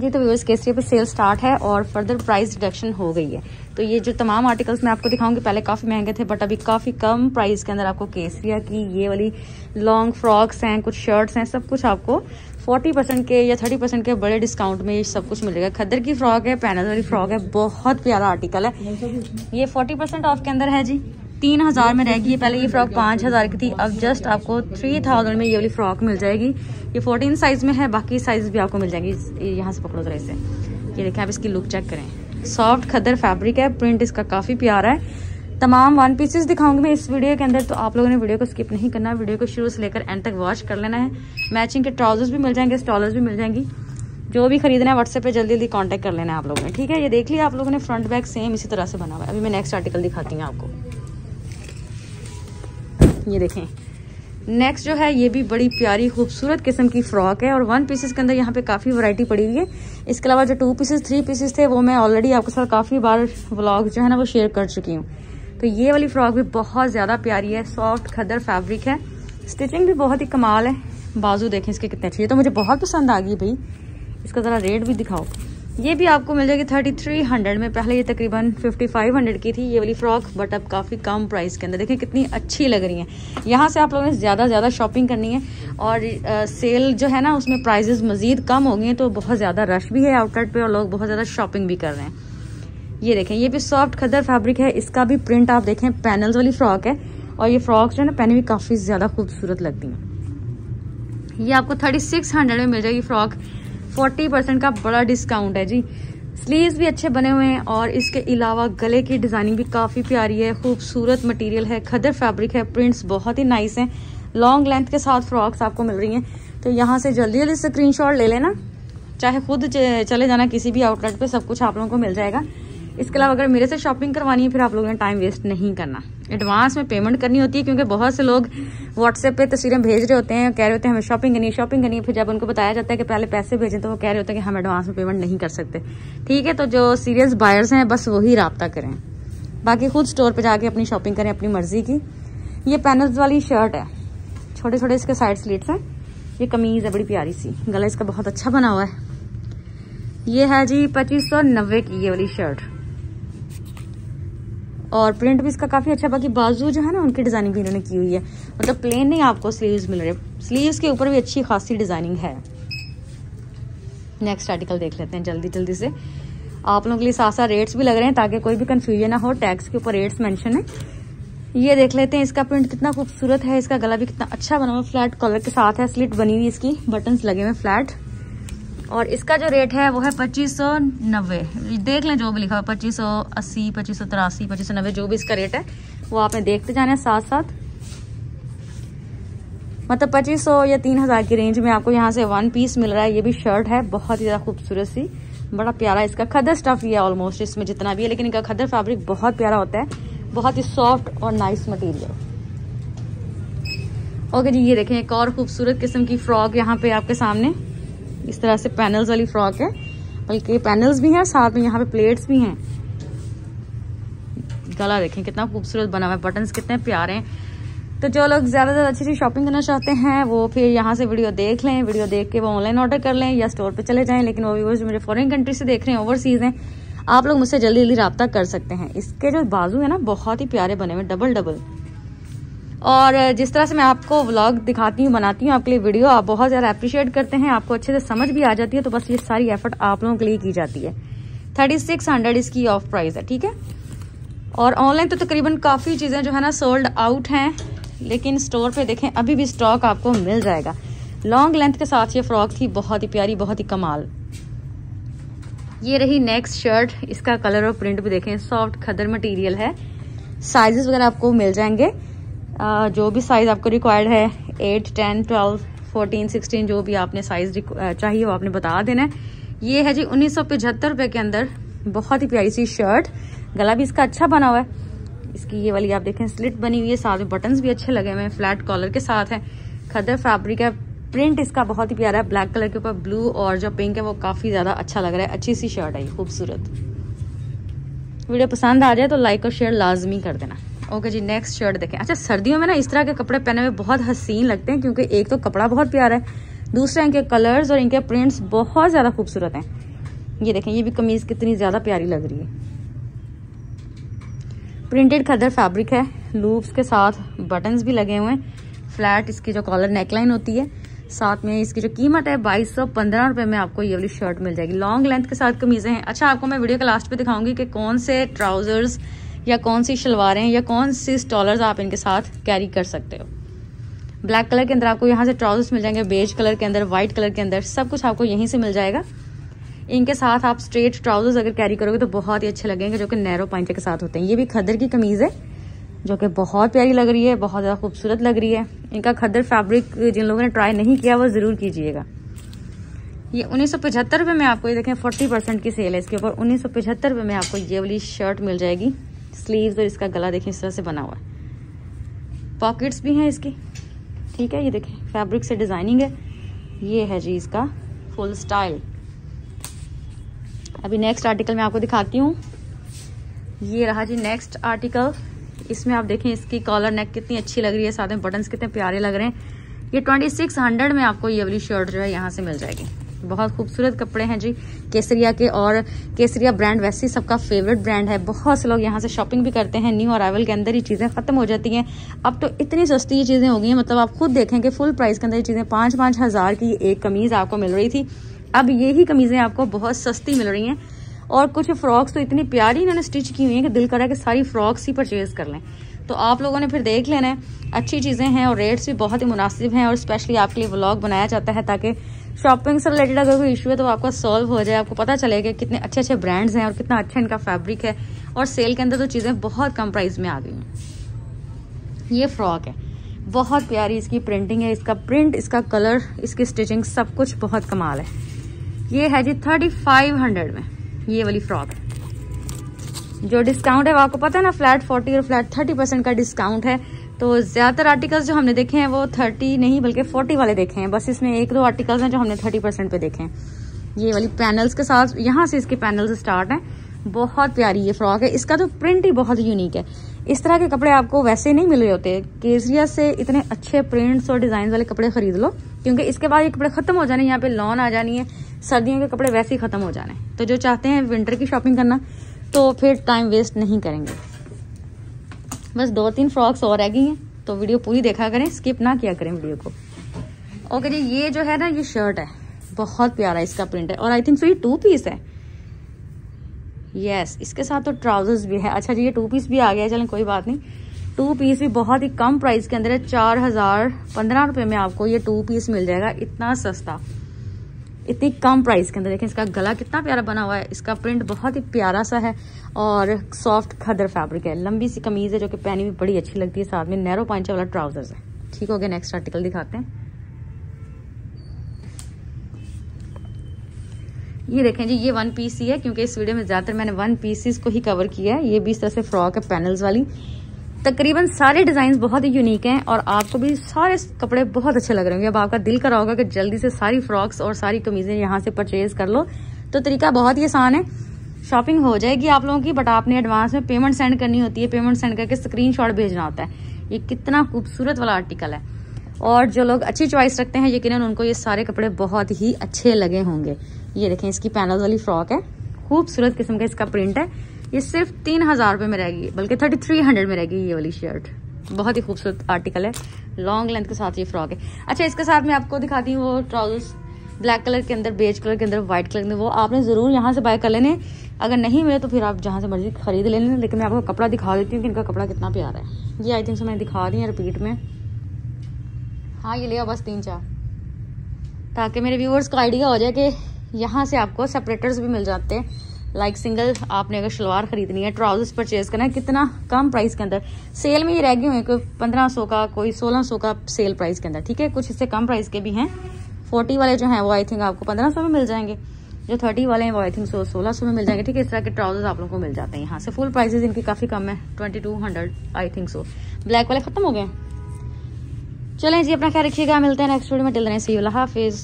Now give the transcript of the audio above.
जी तो व्यूअर्स केसरी पे cell start है और फर्दर प्राइस डिडक्शन हो गई है। तो ये जो तमाम आर्टिकल्स मैं आपको दिखाऊँगी पहले काफ़ी महँगे थे बट अभी काफ़ी कम प्राइस के अंदर आपको केसरिया की ये वाली लॉन्ग फ्रॉक्स हैं कुछ शर्ट्स हैं सब कुछ आपको 40 परसेंट के या 30 परसेंट के बड़े डिस्काउंट में ये सब कुछ मिलेगा। खद्दर की फ्रॉक है पैनल वाली फ्रॉक है बहुत प्यारा आर्टिकल है। ये 40 परसेंट ऑफ़ के अंदर है जी। तीन हज़ार में रहेगी। पहले ये फ्रॉक पाँच हज़ार की थी। अब जस्ट आपको थ्री थाउज़ेंड में ये वाली फ्रॉक मिल जाएगी। ये फोर्टीन साइज़ में है, बाकी साइज़ भी आपको मिल जाएगी। यहाँ से पकड़ो जरा इसे। ये देखें आप इसकी लुक चेक करें। सॉफ्ट खदर फैब्रिक है। प्रिंट इसका काफ़ी प्यारा है। तमाम वन पीसेस दिखाऊँगी मैं इस वीडियो के अंदर। तो आप लोगों ने वीडियो को स्किप नहीं करना। वीडियो को शुरू से लेकर एंड तक वॉच कर लेना है। मैचिंग के ट्राउजर्स भी मिल जाएँगे स्टॉलर्स भी मिल जाएँगी। जो भी खरीदना है व्हाट्सएप पे जल्दी जल्दी कांटेक्ट कर लेना है आप लोगों ने। ठीक है? ये देख लिया आप लोगों ने फ्रंट बैक सेम इसी तरह से बना हुआ है। अभी मैं नेक्स्ट आर्टिकल दिखाती हूँ आपको। ये देखें। नेक्स्ट जो है, ये भी बड़ी प्यारी, खूबसूरत किस्म की फ्रॉक है और वन पीसेस के अंदर यहाँ पे काफ़ी वैरायटी पड़ी हुई है। इसके अलावा जो टू पीसेस थ्री पीसेस थे, वो मैं ऑलरेडी आपके साथ काफ़ी बार व्लॉग जो है ना, वो शेयर कर चुकी हूँ। तो ये वाली फ्रॉक भी बहुत ज़्यादा प्यारी है सॉफ्ट खदर फैब्रिक है। स्टिचिंग भी बहुत ही कमाल है। बाजू देखें इसके कितने अच्छी। है तो मुझे बहुत पसंद आ गई भाई। इसका ज़रा रेट भी दिखाओ। ये भी आपको मिल जाएगी थर्टी थ्री हंड्रेड में। पहले ये तकरीबन फिफ्टी फाइव हंड्रेड की थी ये वाली फ्रॉक बट अब काफ़ी कम प्राइस के अंदर। देखिए कितनी अच्छी लग रही है। यहाँ से आप लोगों ने ज़्यादा ज़्यादा शॉपिंग करनी है और आ, सेल जो है ना उसमें प्राइजेस मज़ीद कम हो गए हैं तो बहुत ज़्यादा रश भी है आउटलेट पे और लोग बहुत ज़्यादा शॉपिंग भी कर रहे हैं। ये देखें ये भी सॉफ्ट खदर फैब्रिक है इसका भी प्रिंट आप देखें पैनल्स वाली फ्रॉक है और ये फ्रॉक जो है ना पहने भी काफ़ी ज़्यादा खूबसूरत लगती हैं। ये आपको थर्टी सिक्स हंड्रेड में मिल जाएगी फ्रॉक फोर्टी परसेंट का बड़ा डिस्काउंट है जी। स्लीव्स भी अच्छे बने हुए हैं और इसके अलावा गले की डिज़ाइनिंग भी काफ़ी प्यारी है, खूबसूरत मटेरियल है, खदर फैब्रिक है प्रिंट्स बहुत ही नाइस हैं। लॉन्ग लेंथ के साथ फ्रॉक्स आपको मिल रही हैं। तो यहाँ से जल्दी जल्दी स्क्रीनशॉट ले लेना। चाहे खुद चले जाना किसी भी आउटलेट पे, सब कुछ आप लोगों को मिल जाएगा। इसके अलावा अगर मेरे से शॉपिंग करवानी है, फिर आप लोगों ने टाइम वेस्ट नहीं करना। एडवांस में पेमेंट करनी होती है, क्योंकि बहुत से लोग व्हाट्सएप पे तस्वीरें भेज रहे होते हैं, कह रहे होते हैं, हमें शॉपिंग करनी है शॉपिंग करनी है। फिर जब उनको बताया जाता है कि पहले पैसे भेजें तो वो कह रहे होते हैं कि हम एडवांस में पेमेंट नहीं कर सकते। ठीक है तो जो सीरियस बायर्स हैं, बस वही रबता करें। बाकी खुद स्टोर पर जाके अपनी शॉपिंग करें, अपनी मर्ज़ी की। ये पैनल्स वाली शर्ट है। छोटे छोटे इसके साइड स्लीट्स हैं। ये कमीज़ है, बड़ी प्यारी सी। गला इसका बहुत अच्छा बना हुआ है। ये है जी पच्चीस सौ नब्बे की ये वाली शर्ट और प्रिंट भी इसका काफ़ी अच्छा बाकी बाजू जो है ना, उनकी डिज़ाइनिंग भी इन्होंने की हुई है। मतलब प्लेन नहीं आपको स्लीव्स मिल रहे। स्लीव्स के ऊपर भी अच्छी खासी डिज़ाइनिंग है। नेक्स्ट आर्टिकल देख लेते हैं जल्दी जल्दी से। आप लोगों के लिए साथ साथ रेट्स भी लग रहे हैं, ताकि कोई भी कंफ्यूजन ना हो। टैक्स के ऊपर रेट्स मेंशन है। ये देख लेते हैं, इसका प्रिंट कितना खूबसूरत है। इसका गला भी कितना अच्छा बना हुआ फ्लैट कलर के साथ है स्लिट बनी हुई इसकी। बटन्स लगे हुए फ्लैट और इसका जो रेट है, वो है पच्चीस सौ नब्बे। देख लें जो भी लिखा हुआ पच्चीस सौ अस्सी, पच्चीस सौ तिरासी, पच्चीस सौ नब्बे, जो भी इसका रेट है, वो आपने देखते जाना है साथ साथ मतलब पच्चीस सौ या तीन हज़ार की रेंज में आपको यहाँ से वन पीस मिल रहा है। ये भी शर्ट है, बहुत ही ज़्यादा खूबसूरत सी, बड़ा प्यारा इसका खदर स्टफ़ ही है ऑलमोस्ट इसमें जितना भी है, लेकिन इनका खदर फैब्रिक बहुत प्यारा होता है, बहुत ही सॉफ्ट और नाइस मटेरियल ओके जी, ये देखें, एक और खूबसूरत किस्म की फ्रॉक यहाँ पे आपके सामने। इस तरह से पैनल्स वाली फ्रॉक है। बल्कि पैनल्स भी हैं, साथ में यहाँ पे प्लेट्स भी हैं। गला देखें, कितना खूबसूरत बना हुआ है। बटन्स कितने प्यारे हैं। तो जो लोग ज़्यादा ज़्यादा अच्छी अच्छी शॉपिंग करना चाहते हैं, वो फिर यहाँ से वीडियो देख लें। वीडियो देख के वो ऑनलाइन ऑर्डर कर लें या स्टोर पे चले जाएँ। लेकिन वो व्यूवर्स मुझे फॉरेन कंट्री से देख रहे हैं ओवरसीज़ हैं, आप लोग मुझसे जल्दी जल्दी रबता कर सकते हैं। इसके जो बाजू है ना, बहुत ही प्यारे बने हुए डबल डबल और जिस तरह से मैं आपको व्लॉग दिखाती हूँ, बनाती हूँ आपके लिए वीडियो आप बहुत ज़्यादा अप्रिशिएट करते हैं, आपको अच्छे से समझ भी आ जाती है तो बस ये सारी एफर्ट आप लोगों के लिए की जाती है। थर्टी सिक्स हंड्रेड इसकी ऑफ़ प्राइस है, ठीक है? और ऑनलाइन तो तकरीबन काफ़ी चीज़ें जो है ना सोल्ड आउट हैं, लेकिन स्टोर पे देखें, अभी भी स्टॉक आपको मिल जाएगा। लॉन्ग लेंथ के साथ ये फ्रॉक थी, बहुत ही प्यारी, बहुत ही कमाल। ये रही नेक्स्ट शर्ट इसका कलर और प्रिंट भी देखें सॉफ्ट खदर मटेरियल है। साइजेस वगैरह आपको मिल जाएँगे। जो भी साइज़ आपको रिक्वायर्ड है eight ten twelve fourteen sixteen जो भी आपने साइज़ चाहिए, वो आपने बता देना है। ये है जी उन्नीस सौ पचहत्तर रुपये के अंदर, बहुत ही प्यारी सी शर्ट गला भी इसका अच्छा बना हुआ है। इसकी ये वाली आप देखें स्लिट बनी हुई है, साथ में बटन्स भी अच्छे लगे हुए हैं फ्लैट कॉलर के साथ है। खदर फैब्रिक है प्रिंट इसका बहुत ही प्यारा है ब्लैक कलर के ऊपर ब्लू और जो पिंक है, वो काफ़ी ज़्यादा अच्छा लग रहा है। अच्छी सी शर्ट है ये, खूबसूरत। वीडियो पसंद आ जाए तो लाइक और शेयर लाजमी कर देना। ओके जी नेक्स्ट शर्ट देखें। अच्छा सर्दियों में ना इस तरह के कपड़े पहने हुए बहुत हसीन लगते हैं, क्योंकि एक तो कपड़ा बहुत प्यारा है, दूसरा इनके कलर्स और इनके प्रिंट्स बहुत ज़्यादा खूबसूरत हैं। ये देखें, ये भी कमीज कितनी ज़्यादा प्यारी लग रही है। प्रिंटेड खदर फैब्रिक है लूप्स के साथ बटन्स भी लगे हुए हैं। फ्लैट इसकी जो कॉलर नेकलाइन होती है, साथ में इसकी जो कीमत है, बाईस सौ पंद्रह रुपए में आपको ये वाली शर्ट मिल जाएगी। लॉन्ग लेंथ के साथ कमीजें हैं। अच्छा आपको मैं वीडियो के लास्ट पे दिखाऊँगी कि कौन से ट्राउजर्स या कौन सी शलवारें या कौन सी स्टॉलर्स आप इनके साथ कैरी कर सकते हो। ब्लैक कलर के अंदर आपको यहाँ से ट्राउजर्स मिल जाएँगे बेज कलर के अंदर व्हाइट कलर के अंदर, सब कुछ आपको यहीं से मिल जाएगा। इनके साथ आप स्ट्रेट ट्राउजर्स अगर कैरी करोगे तो बहुत ही अच्छे लगेंगे, जो कि नैरो पाइंटे के साथ होते हैं। ये भी खदर की कमीज है, जो कि बहुत प्यारी लग रही है, बहुत ज़्यादा खूबसूरत लग रही है। इनका खदर फैब्रिक जिन लोगों ने ट्राई नहीं किया, वो ज़रूर कीजिएगा। ये उन्नीस सौ में आपको, ये देखें फोर्टी परसेंट की सेल है इसके ऊपर। उन्नीस सौ में आपको ये वाली शर्ट मिल जाएगी। स्लीव्स और इसका गला देखें इस तरह से बना हुआ है। पॉकेट्स भी हैं इसकी। ठीक है, ये देखें फैब्रिक से डिज़ाइनिंग है। ये है जी इसका फुल स्टाइल अभी नेक्स्ट आर्टिकल मैं आपको दिखाती हूँ। ये रहा जी नेक्स्ट आर्टिकल इसमें आप देखें इसकी कॉलर नेक कितनी अच्छी लग रही है, साथ में बटन्स कितने प्यारे लग रहे हैं। ये ट्वेंटी सिक्स हंड्रेड में आपको ये वाली शर्ट जो है यहाँ से मिल जाएगी। बहुत खूबसूरत कपड़े हैं जी, केसरिया के और केसरिया ब्रांड वैसे ही सबका फेवरेट ब्रांड है। बहुत से लोग यहाँ से शॉपिंग भी करते हैं न्यू अराइवल के अंदर ही चीज़ें खत्म हो जाती हैं। अब तो इतनी सस्ती ये चीज़ें हो गई हैं मतलब आप खुद देखें कि फुल प्राइस के अंदर ये चीज़ें पाँच पाँच हज़ार की एक कमीज़ आपको मिल रही थी। अब यही कमीज़ें आपको बहुत सस्ती मिल रही हैं। और कुछ फ्रॉक्स तो इतनी प्यारी इन्होंने स्टिच की हुई है कि दिल करा कि सारी फ्रॉक्स ही परचेज कर लें। तो आप लोगों ने फिर देख लेना है, अच्छी चीज़ें हैं और रेट्स भी बहुत ही मुनासिब हैं और स्पेशली आपके लिए व्लॉग बनाया जाता है ताकि शॉपिंग से रिलेटेड अगर कोई इशू है तो आपका सॉल्व हो जाए। आपको पता चलेगा कितने अच्छे अच्छे ब्रांड्स हैं और कितना अच्छा इनका फैब्रिक है और सेल के अंदर तो चीज़ें बहुत कम प्राइस में आ गई हैं। ये फ्रॉक है। बहुत प्यारी इसकी प्रिंटिंग है। इसका प्रिंट इसका कलर इसकी स्टिचिंग सब कुछ बहुत कमाल है। ये है जी थर्टी फाइव हंड्रेड में। ये वाली फ्रॉक है। जो डिस्काउंट है, वो आपको पता है ना फ्लैट फोर्टी और फ्लैट थर्टी परसेंट का डिस्काउंट है। तो ज़्यादातर आर्टिकल्स जो हमने देखे हैं वो थर्टी नहीं, बल्कि फोर्टी वाले देखे हैं। बस इसमें एक दो आर्टिकल्स हैं जो हमने थर्टी परसेंट पे देखे हैं। ये वाली पैनल्स के साथ, यहाँ से इसके पैनल्स स्टार्ट हैं। बहुत प्यारी ये फ्रॉक है। इसका तो प्रिंट ही बहुत यूनिक है। इस तरह के कपड़े आपको वैसे नहीं मिल रहे होते। केसरिया से इतने अच्छे प्रिंट्स और डिज़ाइन वाले कपड़े खरीद लो, क्योंकि इसके बाद ये कपड़े खत्म हो जाने, यहाँ पे लॉन आ जानी है। सर्दियों के कपड़े वैसे ही खत्म हो जाने। तो जो चाहते हैं विंटर की शॉपिंग करना तो फिर टाइम वेस्ट नहीं करेंगे। बस दो तीन फ्रॉक्स और रह गई हैं तो वीडियो पूरी देखा करें स्किप ना किया करें वीडियो को। ओके जी ये जो है ना ये शर्ट है बहुत प्यारा इसका प्रिंट है और आई थिंक सो ये टू पीस है। यस yes, इसके साथ तो ट्राउजर्स भी है। अच्छा जी ये टू पीस भी आ गया चलें कोई बात नहीं। टू पीस भी बहुत ही कम प्राइस के अंदर है चार हज़ार पंद्रह रुपये में आपको ये टू पीस मिल जाएगा इतना सस्ता। इतनी कम प्राइस के अंदर। देखें इसका गला कितना प्यारा बना हुआ है। इसका प्रिंट बहुत ही प्यारा सा है और सॉफ्ट खदर फैब्रिक है। लंबी सी कमीज है जो कि पहनी भी बड़ी अच्छी लगती है। साथ में नैरो पांचा वाला ट्राउजर्स है। ठीक हो गया नेक्स्ट आर्टिकल दिखाते हैं। ये देखें जी, ये वन पीस ही है, क्योंकि इस वीडियो में ज़्यादातर मैंने वन पीसीस को ही कवर किया है। ये भी इस तरह से फ्रॉक है पैनल्स वाली। तकरीबन सारे डिज़ाइन बहुत ही यूनिक हैं और आपको भी सारे कपड़े बहुत अच्छे लग रहे होंगे। अब आपका दिल करा होगा कि जल्दी से सारी फ्रॉक्स और सारी कमीजें यहाँ से परचेज कर लो। तो तरीका बहुत ही आसान है। शॉपिंग हो जाएगी आप लोगों की बट आपने एडवांस में पेमेंट सेंड करनी होती है। पेमेंट सेंड करके स्क्रीन भेजना होता है। ये कितना खूबसूरत वाला आर्टिकल है। और जो लोग अच्छी चॉइस रखते हैं यकीन उनको ये सारे कपड़े बहुत ही अच्छे लगे होंगे। ये देखें, इसकी पैनल वाली फ्रॉक है। खूबसूरत किस्म का इसका प्रिंट है। ये सिर्फ़ तीन हज़ार रुपए में रहेगी, बल्कि थर्टी थ्री हंड्रेड में रहेगी ये वाली शर्ट बहुत ही खूबसूरत आर्टिकल है। लॉन्ग लेंथ के साथ ये फ्रॉक है। अच्छा इसके साथ मैं आपको दिखाती हूँ वो ट्राउजर्स ब्लैक कलर के अंदर बेज कलर के अंदर व्हाइट कलर के अंदर, वो आपने ज़रूर यहाँ से बाय कर लेने। अगर नहीं मिले तो फिर आप जहाँ से मर्ज़ी खरीद लेने, लेकिन मैं आपको कपड़ा दिखा देती हूँ कि इनका कपड़ा कितना प्यारा है। ये आई थिंक मैंने दिखा दी है रिपीट में। हाँ ये लिया बस तीन चार। ताकि मेरे व्यूवर्स को आइडिया हो जाए कि यहाँ से आपको सेपरेटर्स भी मिल जाते हैं। लाइक सिंगल आपने अगर शलवार खरीदनी है ट्राउजर्स परचेज करना है, कितना कम प्राइस के अंदर। सेल में ये रह गए हुए कोई पंद्रह सौ का, कोई सोलह सौ का सेल प्राइस के अंदर, ठीक है? कुछ इससे कम प्राइस के भी हैं। फोर्टी वाले जो हैं, वो आई थिंक आपको पंद्रह सौ में मिल जाएँगे। जो थर्टी वाले हैं, वो आई थिंक सो सोलह सौ में मिल जाएँगे, ठीक है? इस तरह के ट्राउजर्स आप लोगों को मिल जाते हैं यहाँ से। फुल प्राइसेस इनकी काफ़ी कम है twenty two hundred I think so black वाले खत्म हो गए चलें जी, अपना ख्याल रखिएगा। मिलते हैं नेक्स्ट वीडियो में। टिल रहे हैं सी हाफिज।